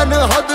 and hot